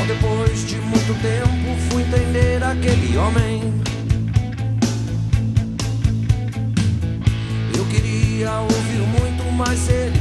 Só depois de muito tempo fui entender aquele homem. Eu queria ouvir muito, mais ele